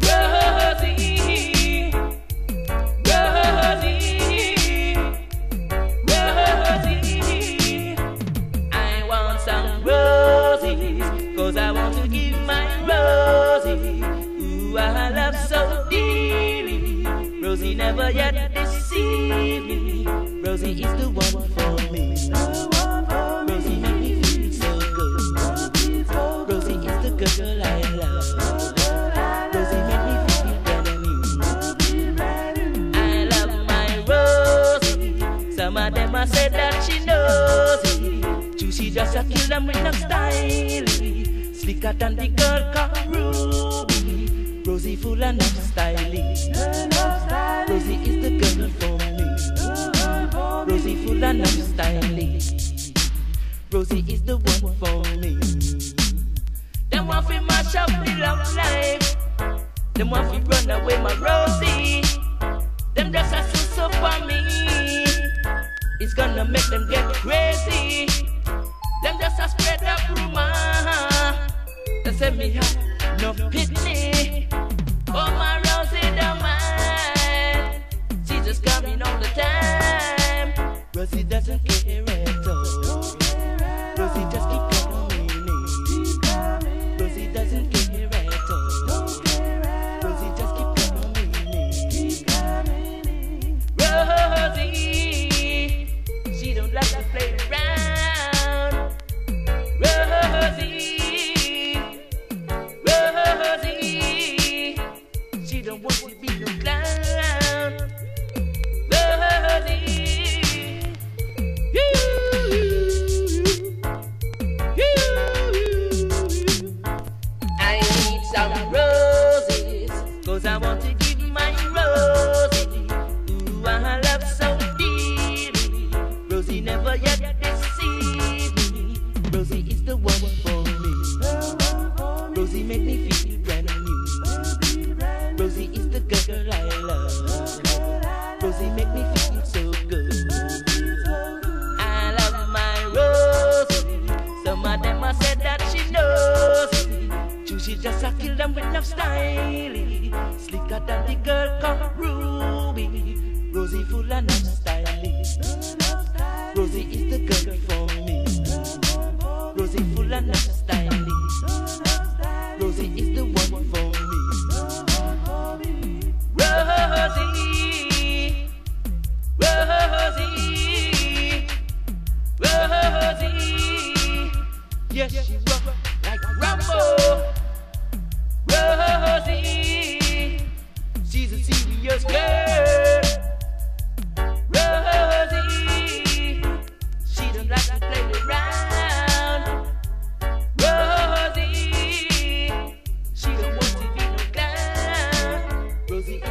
Rosie, Rosie, Rosie. I want some roses, I want to give my Rosie, who I love so dearly. Rosie never yet deceived me. Rosie is the one for me. She. Juicy just a kill them with no style. Slicker than the girl called Ruby. Rosie full of no styling. Rosie is the girl for me. Rosie full of no styling. Rosie is the one for me. Them want to mash up the love life. Them want to run away my Rosie. Them just a so for me. It's gonna make them get crazy. Them just a spread up rumor. They say me have no pity. Rosie is the one for me. Rosie make me feel brand new. Rosie is the girl I love. Rosie make me feel so good. I love my Rosie. Some of them a said that she knows it. Juicy just a kill them with no style. Slicker than the girl called Ruby. Rosie full of no style. like Rambo. Rosie, she's a serious girl. Rosie, she don't like to play around. Rosie, she don't want to be no clown. Rosie